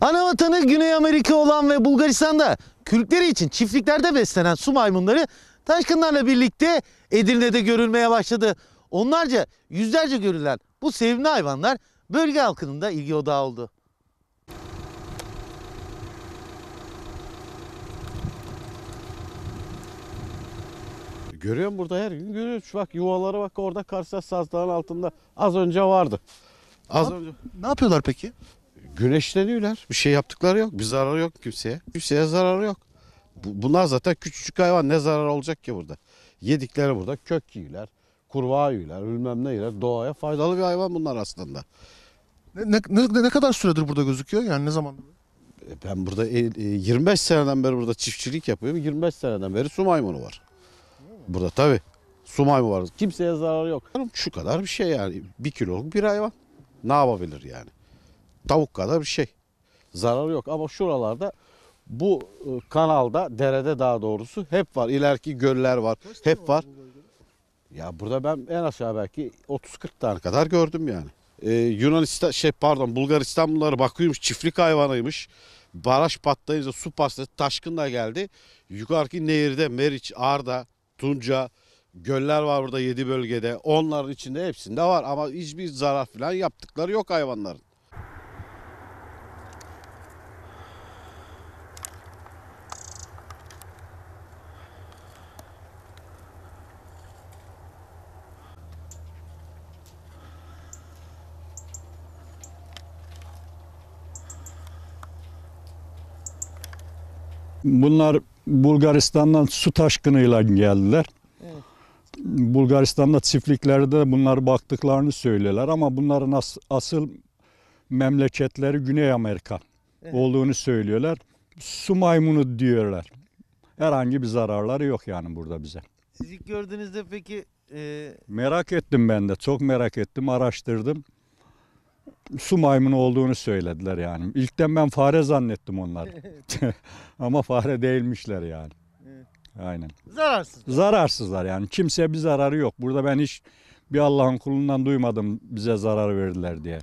Ana vatanı Güney Amerika olan ve Bulgaristan'da kürkleri için çiftliklerde beslenen su maymunları taşkınlarla birlikte Edirne'de görülmeye başladı. Onlarca, yüzlerce görülen bu sevimli hayvanlar bölge halkının da ilgi odağı oldu. Görüyorum burada her gün görüyoruz. Bak yuvaları bak orada Karsas Sazdağ'ın altında az önce vardı. Az Ne önce. Ne yapıyorlar peki? Güneşleniyorlar. Bir şey yaptıkları yok. Bir zararı yok kimseye. Kimseye zararı yok. Bu- Bunlar zaten küçücük hayvan. Ne zarar olacak ki burada? Yedikleri burada kök yiyorlar. Kurbağa yiyorlar. Bilmem ne yiyorlar. Doğaya faydalı bir hayvan bunlar aslında. Ne, ne, ne, ne kadar süredir burada gözüküyor? Yani ne zaman? E, Ben burada e, e, 25 seneden beri burada çiftçilik yapıyorum. 25 seneden beri su maymunu var. Burada tabii. Su maymunu var. Kimseye zararı yok. Şu kadar bir şey yani. Bir kiloluk bir hayvan. Ne yapabilir yani? Tavuk kadar bir şey. Zararı yok ama şuralarda bu e, kanalda, derede daha doğrusu hep var. İleriki göller var. hep var. Ya burada ben en aşağı belki 30-40 tane kadar gördüm yani. Ee, Yunanistan şey pardon Bulgaristan bunları bakıyormuş çiftlik hayvanıymış. Baraj patlayınca su pastası taşkınla geldi. Yukarıki nehirde Meriç, Arda, Tunca göller var burada 7 bölgede. Onların içinde hepsinde var ama hiçbir zarar falan yaptıkları yok hayvanların. Bunlar Bulgaristan'dan su taşkınıyla geldiler. Bulgaristan'da çiftliklerde bunlar baktıklarını söylüyorlar ama bunların as- asıl memleketleri Güney Amerika Evet. olduğunu söylüyorlar. Su maymunu diyorlar. Herhangi bir zararları yok yani burada bize. Siz ilk gördüğünüzde peki e, Merak ettim ben de. Çok merak ettim, araştırdım. Su maymunu olduğunu söylediler yani. İlkten ben fare zannettim onları. Ama fare değilmişler yani. Aynen. zararsız. Zararsızlar yani. Kimseye bir zararı yok. Burada ben hiç bir Allah'ın kulundan duymadım bize zarar verdiler diye.